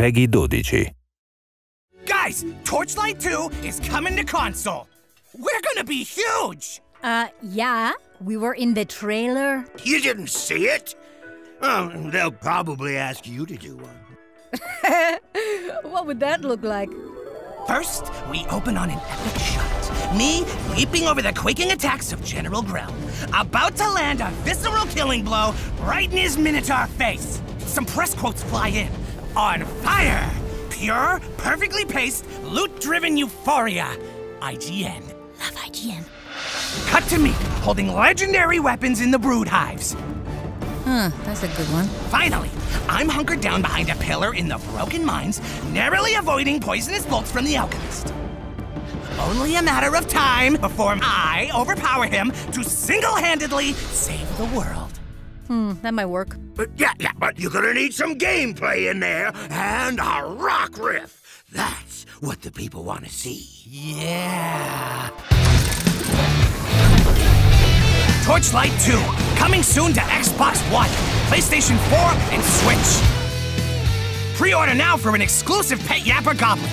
PEGI 12. Guys, Torchlight 2 is coming to console. We're gonna be huge! Uh, yeah, we were in the trailer. You didn't see it? Oh, they'll probably ask you to do one. What would that look like? First, we open on an epic shot. Me leaping over the quaking attacks of General Grell, about to land a visceral killing blow right in his Minotaur face. Some press quotes fly in. On fire! Pure, perfectly paced, loot driven euphoria. IGN. Love IGN. Cut to me, holding legendary weapons in the brood hives. Huh, that's a good one. Finally, I'm hunkered down behind a pillar in the broken mines, narrowly avoiding poisonous bolts from the alchemist. Only a matter of time before I overpower him to single handedly save the world. Hmm, that might work. But yeah, yeah, but you're gonna need some gameplay in there and a rock riff. That's what the people want to see. Yeah. Torchlight 2, coming soon to Xbox One, PlayStation 4, and Switch. Pre order now for an exclusive Pet Yapper Goblin.